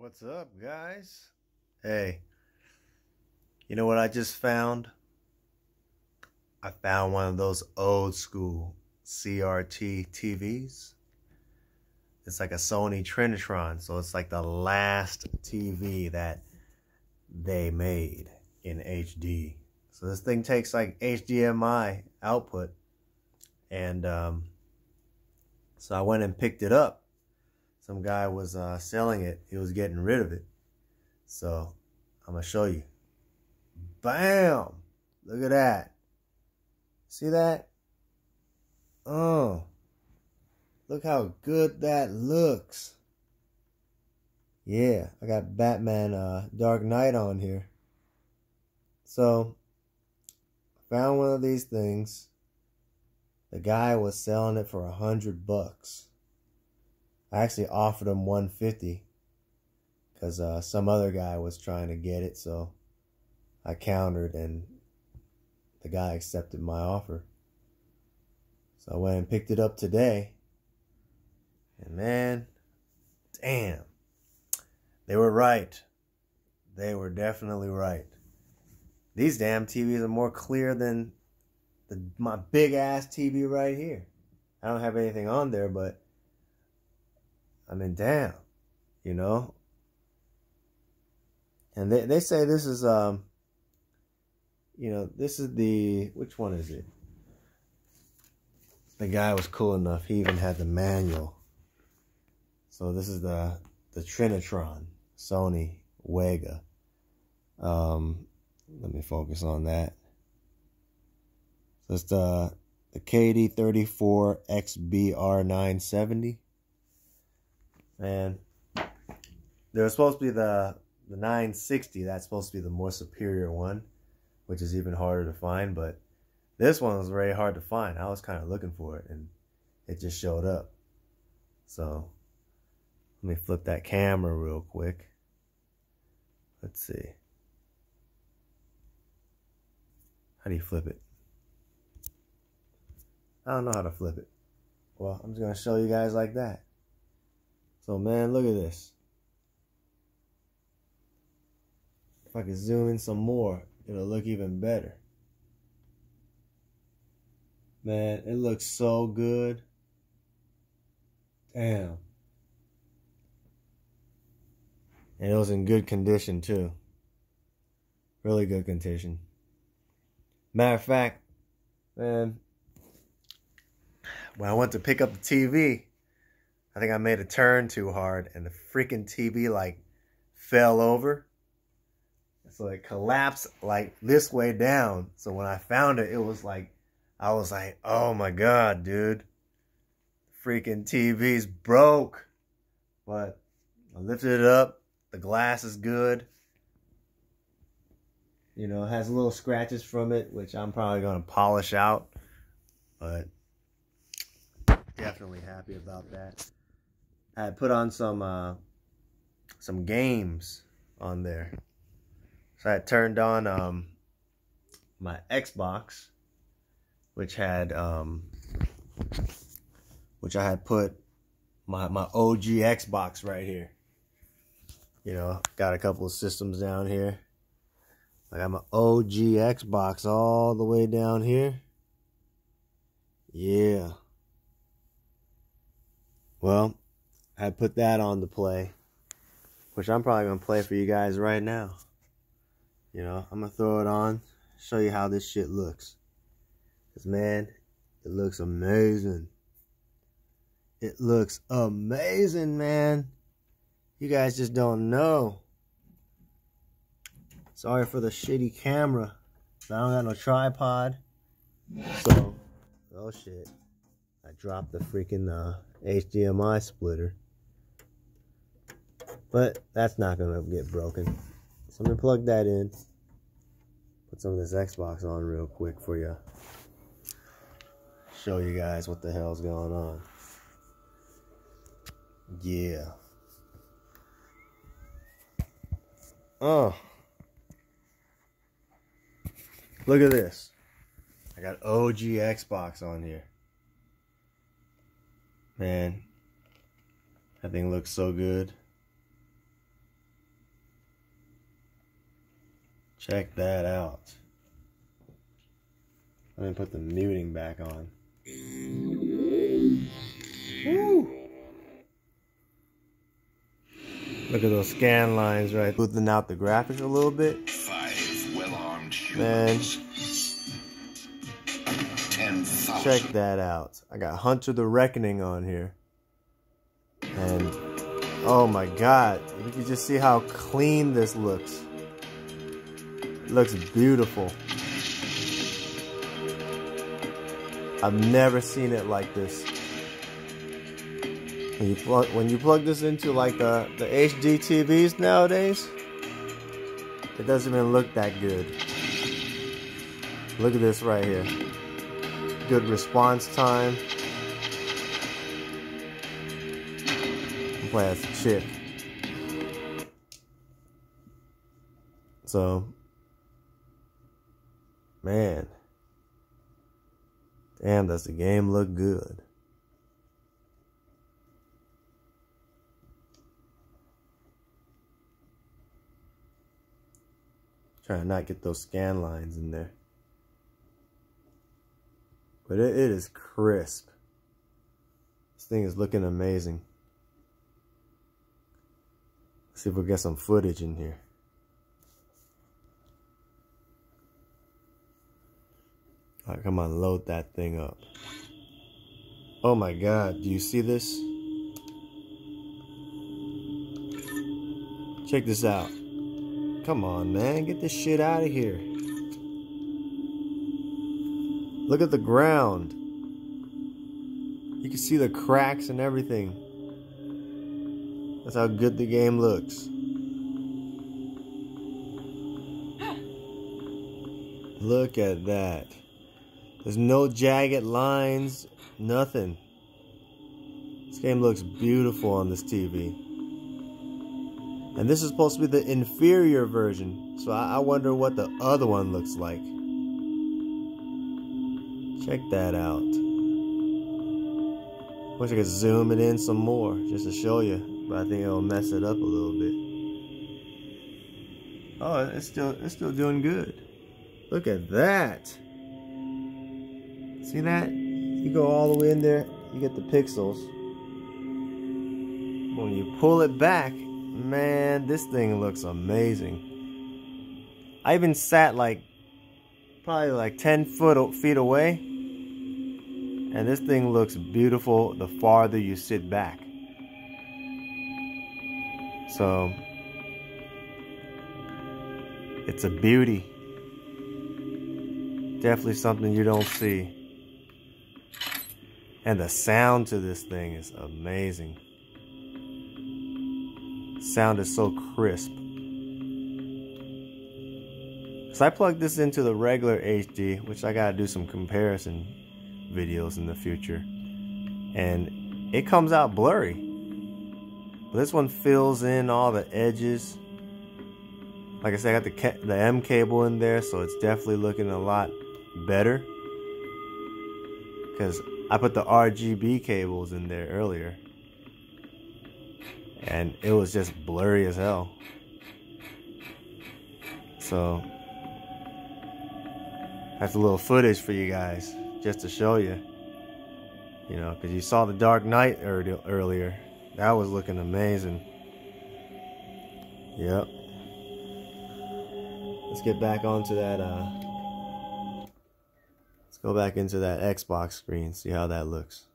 What's up, guys? Hey, you know what I just found? I found one of those old school CRT TVs. It's like a Sony Trinitron, so it's like the last TV that they made in HD. So this thing takes like HDMI output, and um, so I went and picked it up some guy was uh, selling it. He was getting rid of it. So I'm going to show you. Bam! Look at that. See that? Oh. Look how good that looks. Yeah, I got Batman uh, Dark Knight on here. So, I found one of these things. The guy was selling it for a hundred bucks. I actually offered him 150 because uh, some other guy was trying to get it, so I countered and the guy accepted my offer. So I went and picked it up today. And man, damn. They were right. They were definitely right. These damn TVs are more clear than the, my big ass TV right here. I don't have anything on there, but I mean, damn, you know. And they they say this is um, you know, this is the which one is it? The guy was cool enough. He even had the manual. So this is the the Trinitron Sony Wega. Um, let me focus on that. So it's the the KD34XBR970 and there was supposed to be the the 960 that's supposed to be the more superior one which is even harder to find but this one was very hard to find. I was kind of looking for it and it just showed up. So let me flip that camera real quick. Let's see. How do you flip it? I don't know how to flip it. Well i'm just going to show you guys like that so man, look at this. If I could zoom in some more, it'll look even better. Man, it looks so good. Damn. And it was in good condition too. Really good condition. Matter of fact, man, when I went to pick up the TV, I think I made a turn too hard and the freaking TV like fell over. So it collapsed like this way down. So when I found it, it was like, I was like, oh my God, dude. Freaking TV's broke. But I lifted it up. The glass is good. You know, it has little scratches from it, which I'm probably going to polish out. But definitely happy about that. I put on some uh, some games on there. So I turned on um, my Xbox, which had um, which I had put my my OG Xbox right here. You know, got a couple of systems down here. I got my OG Xbox all the way down here. Yeah. Well, I put that on to play, which I'm probably going to play for you guys right now. You know, I'm going to throw it on, show you how this shit looks. Because, man, it looks amazing. It looks amazing, man. You guys just don't know. Sorry for the shitty camera. I don't got no tripod. So, oh shit. I dropped the freaking uh, HDMI splitter. But that's not going to get broken. So I'm going to plug that in. Put some of this Xbox on real quick for you. Show you guys what the hell's going on. Yeah. Oh. Look at this. I got OG Xbox on here. Man, that thing looks so good. Check that out. Let me put the muting back on. Woo. Look at those scan lines right. Smoothing out the graphics a little bit. Five well-armed Man. humans. Ten thousand. Check that out. I got Hunter the Reckoning on here. And oh my god, you can just see how clean this looks. Looks beautiful. I've never seen it like this. When you plug when you plug this into like the, the HD TVs nowadays, it doesn't even look that good. Look at this right here good response time. Play as a chick. So, man, damn, does the game look good? Trying to not get those scan lines in there. But it, it is crisp. This thing is looking amazing. Let's see if we get some footage in here. Alright, come on, load that thing up. Oh my god, do you see this? Check this out. Come on, man, get this shit out of here. Look at the ground. You can see the cracks and everything. That's how good the game looks. Look at that. There's no jagged lines, nothing. This game looks beautiful on this TV. And this is supposed to be the inferior version, so I, I wonder what the other one looks like. Check that out. Wish I could zoom it in some more just to show you, but I think it'll mess it up a little bit. Oh, it's still it's still doing good. Look at that. See that? You go all the way in there, you get the pixels. When you pull it back, man, this thing looks amazing. I even sat like probably like 10 foot feet away and this thing looks beautiful the farther you sit back. So, it's a beauty. Definitely something you don't see. And the sound to this thing is amazing. Sound is so crisp. So I plugged this into the regular HD, which I gotta do some comparison videos in the future. And it comes out blurry. But this one fills in all the edges. Like I said, I got the, the M cable in there, so it's definitely looking a lot better. Because I put the RGB cables in there earlier. And it was just blurry as hell. So, that's a little footage for you guys just to show you. You know, because you saw the Dark Knight earlier. That was looking amazing. Yep. Let's get back onto that. Uh, go back into that Xbox screen, see how that looks.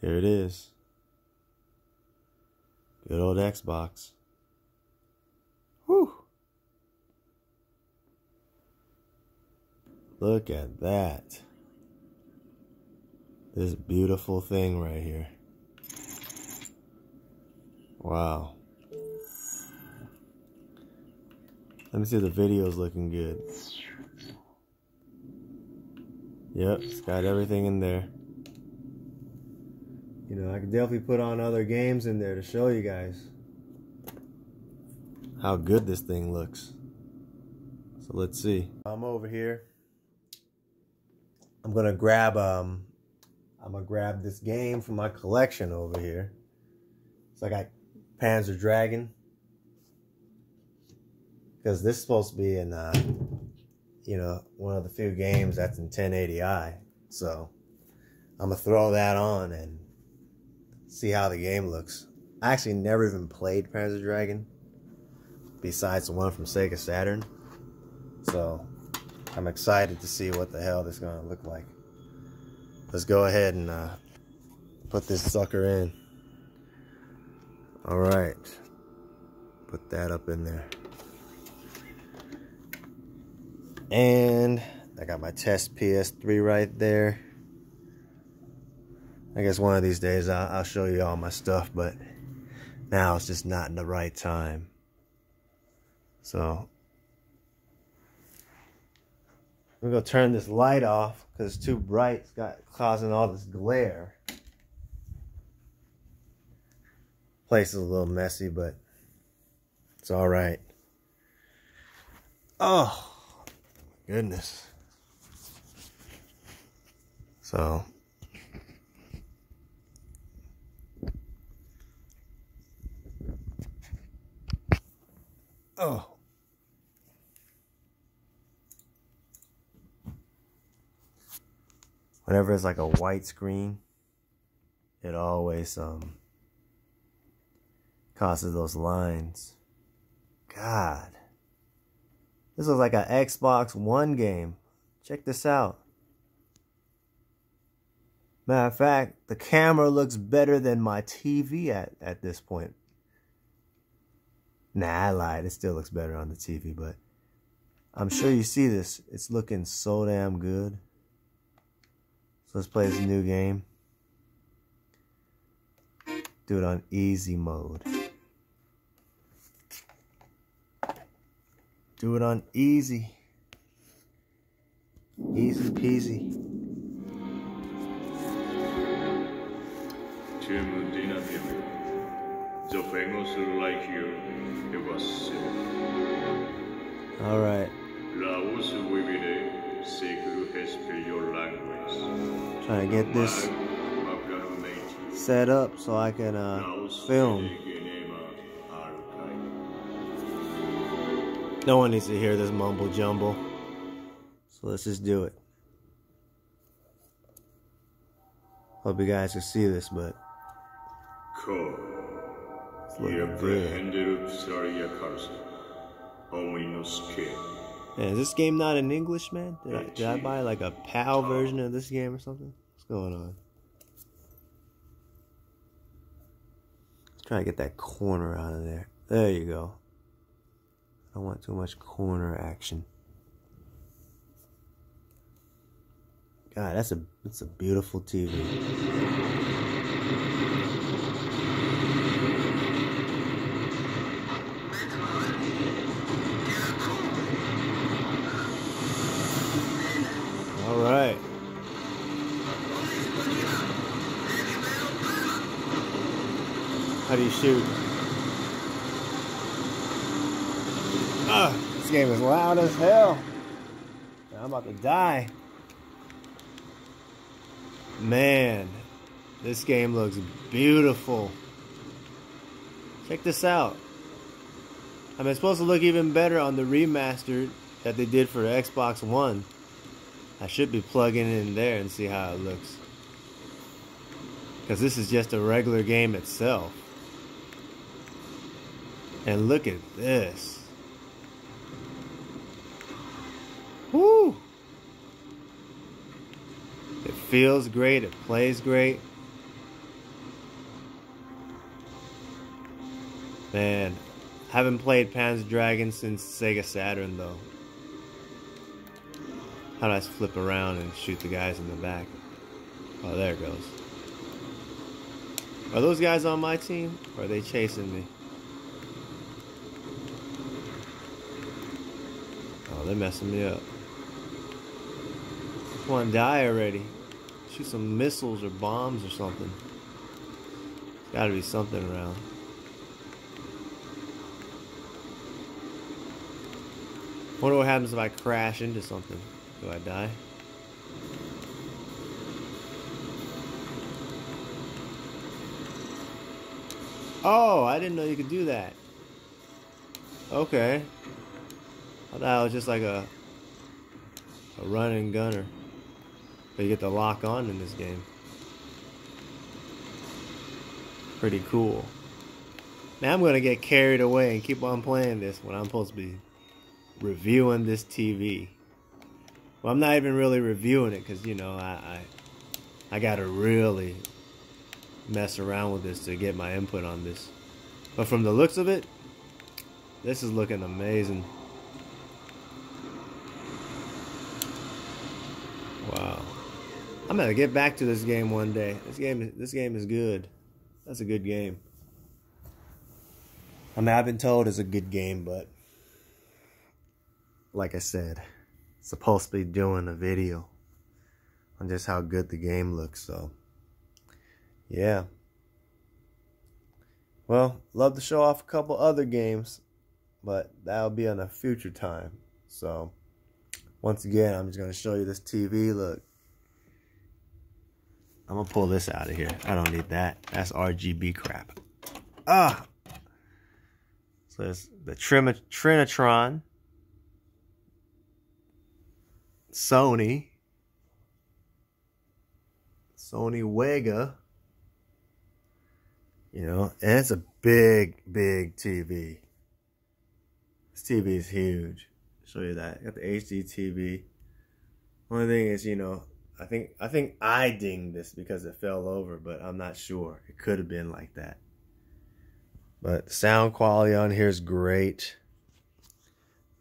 Here it is. Good old Xbox. Whew. Look at that. This beautiful thing right here. Wow. Let me see if the video's looking good. Yep, it's got everything in there. You know, I can definitely put on other games in there to show you guys how good this thing looks. So let's see. I'm over here I'm gonna grab um I'm gonna grab this game from my collection over here. So I got Panzer Dragoon. Because this is supposed to be in, uh, you know, one of the few games that's in 1080i. So I'm gonna throw that on and see how the game looks. I actually never even played Panzer Dragoon besides the one from Sega Saturn. So I'm excited to see what the hell this is gonna look like. Let's go ahead and uh, put this sucker in. All right, put that up in there. And I got my test PS3 right there. I guess one of these days I'll, I'll show you all my stuff, but now it's just not in the right time. So we're gonna turn this light off because it's too bright. It's got causing all this glare. Place is a little messy, but it's all right. Oh, goodness. So. Oh. Whenever it's like a white screen, it always um causes those lines. God. This looks like an Xbox One game. Check this out. Matter of fact, the camera looks better than my TV at, at this point. Nah, I lied. It still looks better on the TV, but I'm sure you see this. It's looking so damn good. So let's play this new game. Do it on easy mode. Do it on easy. Easy peasy. Tim. The famous like you, it was All right. Laos hespe your language. Trying to get this set up so I can uh, film. No one needs to hear this mumble jumble. So let's just do it. Hope you guys can see this, but Ko, it's ia looking good. prehenderu psaria Man, is this game not in English, man? Did I, did I buy like a PAL version of this game or something? What's going on? Let's try to get that corner out of there. There you go. I don't want too much corner action. God, that's a that's a beautiful TV. All right. How do you shoot? Ah, game is loud as hell. I'm about to die. Man, this game looks beautiful. Check this out. I mean, it's supposed to look even better on the remastered that they did for Xbox One. I should be plugging in there and see how it looks. Because this is just a regular game itself. And look at this. Woo! It feels great, it plays great. Man, haven't played Panzer Dragoon since Sega Saturn though. How do I flip around and shoot the guys in the back? Oh, there it goes. Are those guys on my team? Or are they chasing me? Oh, they're messing me up. Come on, die already. Shoot some missiles or bombs or something. There's gotta be something around. Wonder what happens if I crash into something. Do I die? Oh, I didn't know you could do that. Okay. I thought it was just like a a run and gunner. But you get to lock on in this game. Pretty cool. Now I'm gonna get carried away and keep on playing this when I'm supposed to be reviewing this TV. Well, I'm not even really reviewing it because you know I, I I gotta really mess around with this to get my input on this. But from the looks of it, this is looking amazing. I'm gonna get back to this game one day. This game this game is good. That's a good game. I mean I've been told it's a good game, but like I said, supposed to be doing a video on just how good the game looks, so yeah. Well, love to show off a couple other games, but that'll be on a future time. So once again, I'm just gonna show you this TV. Look. I'm gonna pull this out of here. I don't need that. That's RGB crap. Ah! So it's the Trim Trinitron Sony, Sony Wega. You know, and it's a big, big TV. This TV is huge. Show you that. Got the HD TV. Only thing is, you know, I think I think I dinged this because it fell over, but I'm not sure. It could have been like that. But sound quality on here is great.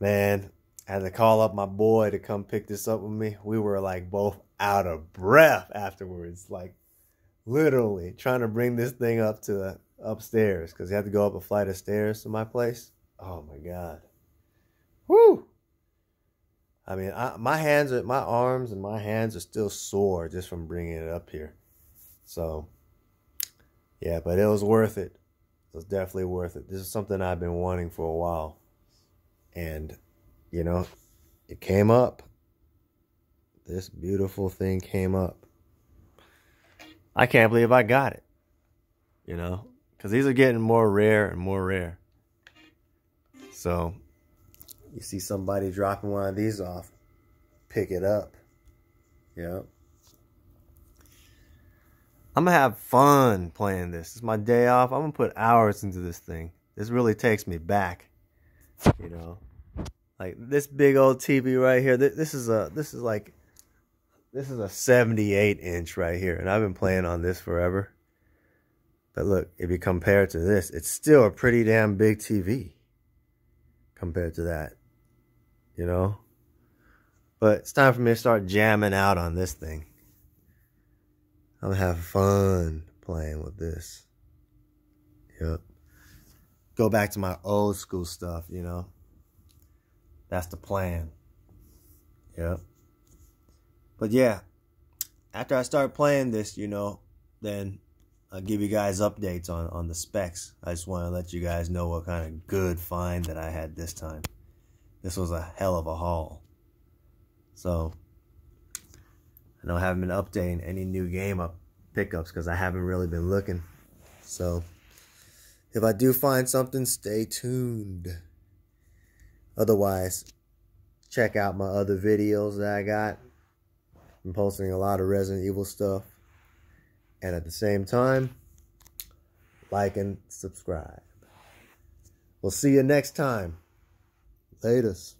Man, I had to call up my boy to come pick this up with me. We were like both out of breath afterwards, like literally trying to bring this thing up to the upstairs because you had to go up a flight of stairs to my place. Oh my god, whoo! I mean, I, my hands are, my arms and my hands are still sore just from bringing it up here. So, yeah, but it was worth it. It was definitely worth it. This is something I've been wanting for a while, and you know, it came up. This beautiful thing came up. I can't believe I got it. You know, because these are getting more rare and more rare. So, you see somebody dropping one of these off, pick it up. Yep. I'm gonna have fun playing this. It's my day off. I'm gonna put hours into this thing. This really takes me back. You know, like this big old TV right here. This is a this is like this is a 78 inch right here, and I've been playing on this forever. But look, if you compare it to this, it's still a pretty damn big TV compared to that. You know? But it's time for me to start jamming out on this thing. I'm gonna have fun playing with this. Yep. Go back to my old school stuff, you know? That's the plan. Yep. But yeah, after I start playing this, you know, then I'll give you guys updates on, on the specs. I just want to let you guys know what kind of good find that I had this time. This was a hell of a haul. So, I know I haven't been updating any new game up pickups because I haven't really been looking. So, if I do find something, stay tuned. Otherwise, check out my other videos that I got. I'm posting a lot of Resident Evil stuff. And at the same time, like and subscribe. We'll see you next time. Latest.